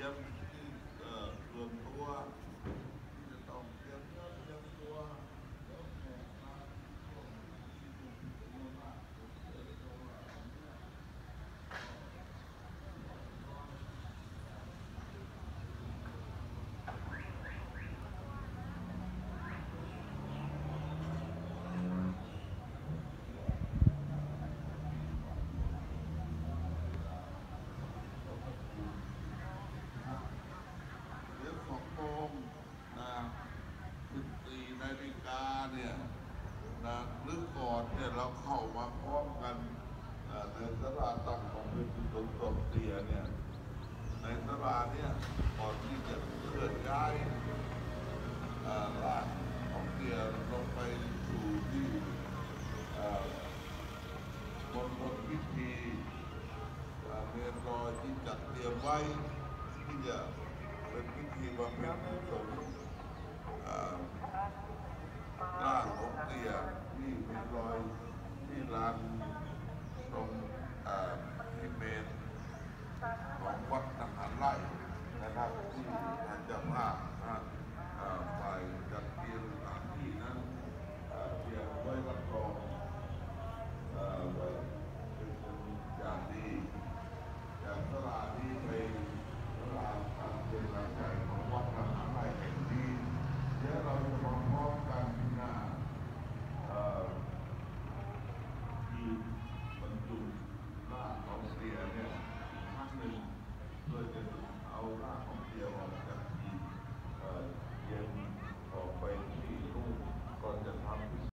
จัดเตรียมที่เอ่อส่วนตัวที่จะต้องเตรียมเนื้อเตรียมตัวแล้วแขกมาช่วงที่ดูจำนวนมากผมเชื่อเลยว่า เดี๋ยวสองโมงนะสิบสี่นาฬิกา เนี่ยนะหรือก่อนเนี่ยเราเข้ามาพร้อมกันในตลาดตั้งของเป็นกุศลสมเตียเนี่ยในตลาดเนี่ยก่อนที่จะเคลื่อนย้ายอ่าร่างของเตียลงไปสู่ที่บนบนพิธีอ่เมนลอยที่จัดเตรียมไว้ที่จะเป็นพิธีบำเพ็ญกุศล menghadap ha, ha, ha, Pai Dapil